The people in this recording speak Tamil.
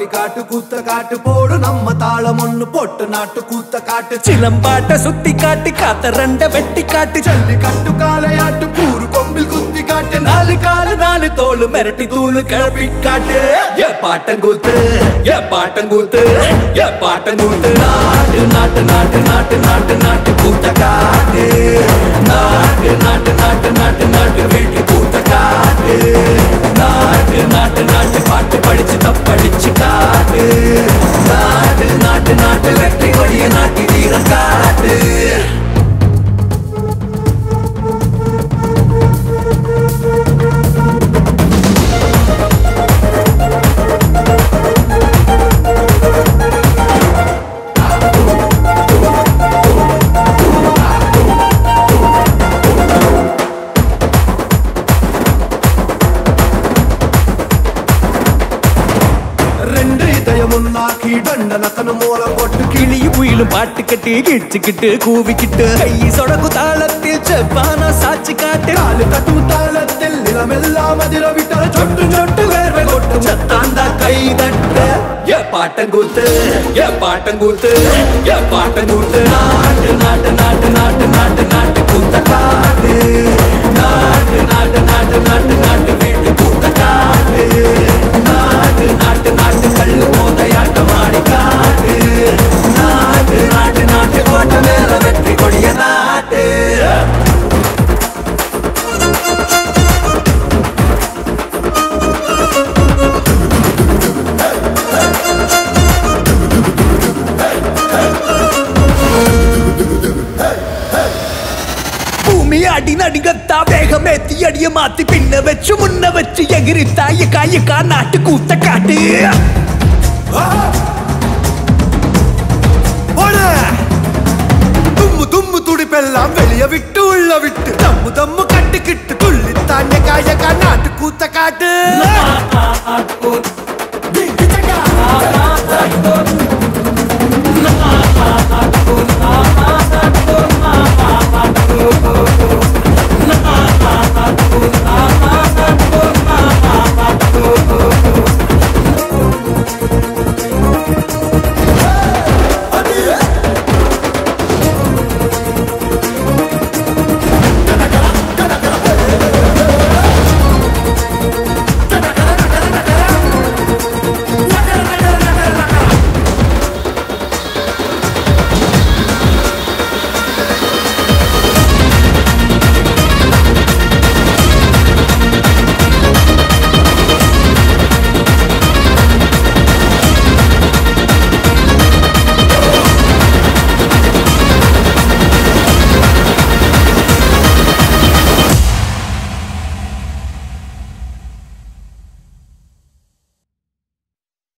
கும்பலோட பட்டி காட்டு கூத்த காட்டு போடு நம்ம தாளம் ஒண்ணு போட்டு நாட்டு கூத்த காட்டு சிலம்பாட்ட சுத்தி காட்டு காத்த ரெண்ட வெட்டி காட்டு ஜல்லி கட்டு காலையாட்டு கூறு கொம்பில் குத்தி காட்டு நாலு காலு நாலு தோளு மிரட்டி தூளு கிளப்பி காட்டு ஏ பாட்டங்கூத்து ஏ பாட்டங்கூத்து ஏ பாட்டங்கூத்து நாட்டு நாட்டு நாட்டு நாட்டு நாட்டு நாட்டு கூத்த காட்டு நாட்டு நாட்டு நாட்டு நாட்டு ரெண்டு தண்டனத்தன மூலம் கொட்டு கிளியும் புயிலும் பாட்டு கட்டி கிடிச்சுக்கிட்டு கூவிக்கிட்டு. கை சொடகு தாளத்தில் செப்பான சாட்சி காட்டு. காலு கட்டும் தாளத்தில் நிலமெல்லாம் அதிர விட்டால சொட்டு சொட்டு வேர்வை கொட்டும் சத்தாந்தா கை தட்ட. ஏ பாட்டங்கூத்து ஏ பாட்டங்கூத்து ஏ பாட்டங்கூத்து நாட்டு நாட்டு நாட்டு நாட்டு நாட்டு நாட்டு கூத்த காட்டு. நாட்டு மாத்தி பின்ன வச்சு முன்ன வச்சு எகிரித்தா எக்கா எக்கா நாட்டு கூத்த காட்டு. போடு. தும்மு தும்மு துடிப்பெல்லாம் வெளிய விட்டு உள்ள விட்டு. தம்மு தம்மு கட்டுக்கிட்டு துள்ளி தாண்ட காய நாட்டு கூத்த காட்டு.